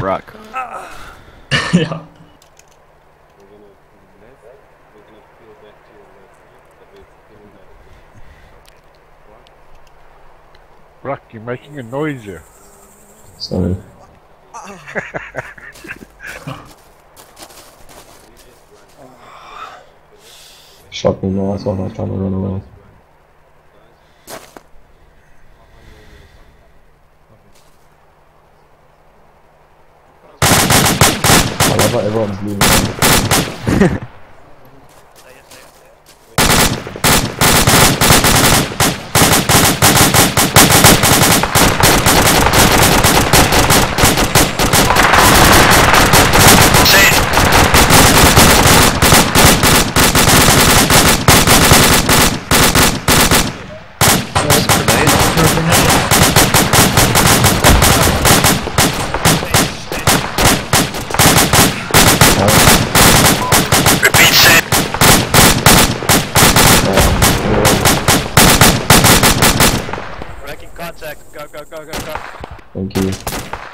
Rock. ja. Brock, you're making a noise here. Sorry. Shot me my ass off, I was trying to run away. forever ums Leben. Contact. Go, go, go, go, go. Thank you.